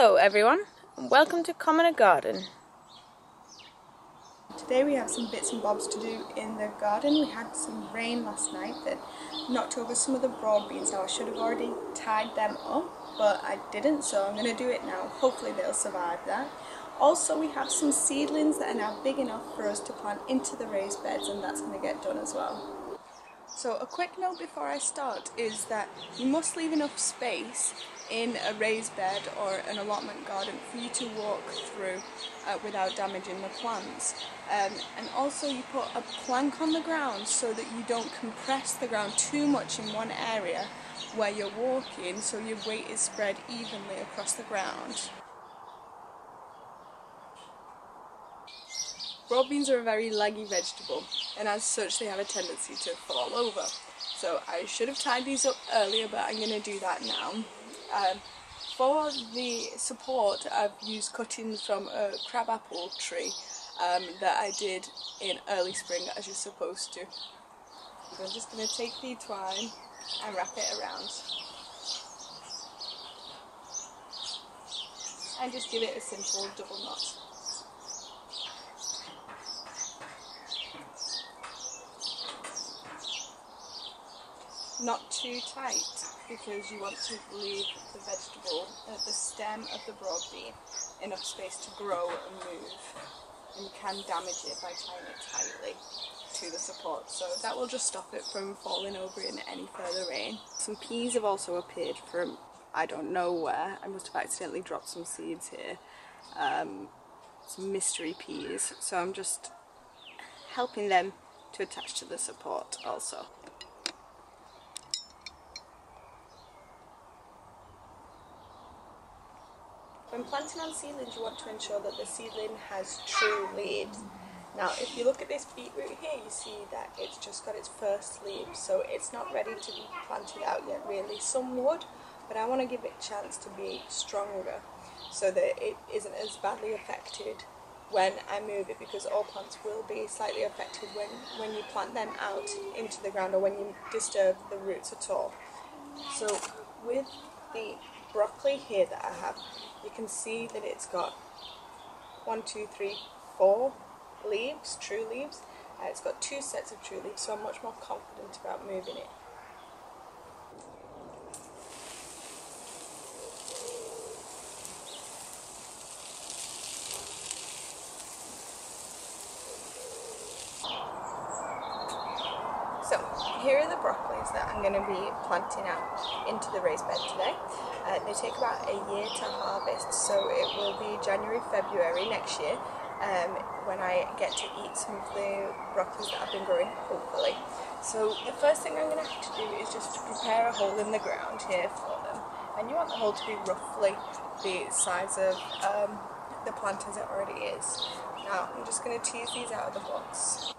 Hello everyone and welcome to Commoner Garden. Today we have some bits and bobs to do in the garden. We had some rain last night that knocked over some of the broad beans. I should have already tied them up but I didn't so I'm going to do it now. Hopefully they'll survive that. Also we have some seedlings that are now big enough for us to plant into the raised beds and that's going to get done as well. So a quick note before I start is that you must leave enough space in a raised bed or an allotment garden for you to walk through uh, without damaging the plants. Um, and also you put a plank on the ground so that you don't compress the ground too much in one area where you're walking so your weight is spread evenly across the ground. Broad beans are a very leggy vegetable and as such they have a tendency to fall over. So I should have tied these up earlier but I'm going to do that now. Um, for the support I've used cuttings from a crabapple tree um, that I did in early spring as you're supposed to. So I'm just going to take the twine and wrap it around. And just give it a simple double knot. Not too tight because you want to leave the vegetable at the stem of the broad bean enough space to grow and move and you can damage it by tying it tightly to the support so that will just stop it from falling over in any further rain. Some peas have also appeared from I don't know where, I must have accidentally dropped some seeds here, um, some mystery peas so I'm just helping them to attach to the support also. When planting on seedlings you want to ensure that the seedling has true leaves. Now if you look at this beetroot here you see that it's just got its first leaves so it's not ready to be planted out yet really. Some would but I want to give it a chance to be stronger so that it isn't as badly affected when I move it because all plants will be slightly affected when, when you plant them out into the ground or when you disturb the roots at all. So with the broccoli here that I have, you can see that it's got one, two, three, four leaves, true leaves. Uh, it's got two sets of true leaves, so I'm much more confident about moving it. So here are the broccolis that I'm going to be planting out into the raised bed today. Uh, they take about a year to harvest, so it will be January, February next year um, when I get to eat some of the broccolis that I've been growing, hopefully. So the first thing I'm going to have to do is just to prepare a hole in the ground here for them. And you want the hole to be roughly the size of um, the plant as it already is. Now I'm just going to tease these out of the box.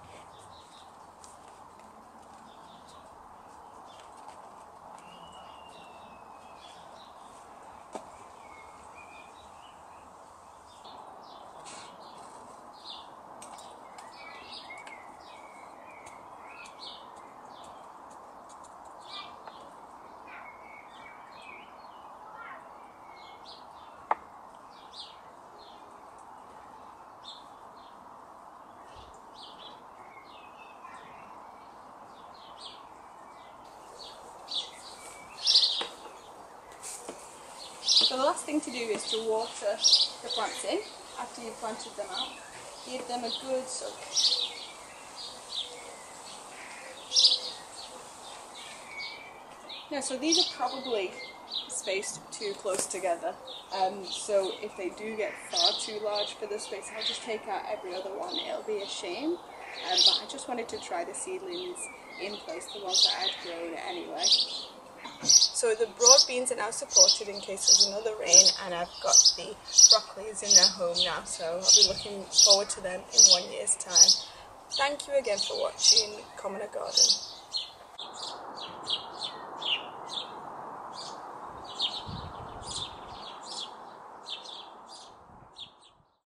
The last thing to do is to water the plants in after you've planted them out. Give them a good soak. Now, so these are probably spaced too close together. Um, so if they do get far too large for the space, I'll just take out every other one. It'll be a shame. Um, but I just wanted to try the seedlings in place, the ones that I'd grown anyway. So the broad beans are now supported in case there's another rain and I've got the broccolis in their home now so I'll be looking forward to them in one year's time. Thank you again for watching Commoner Garden.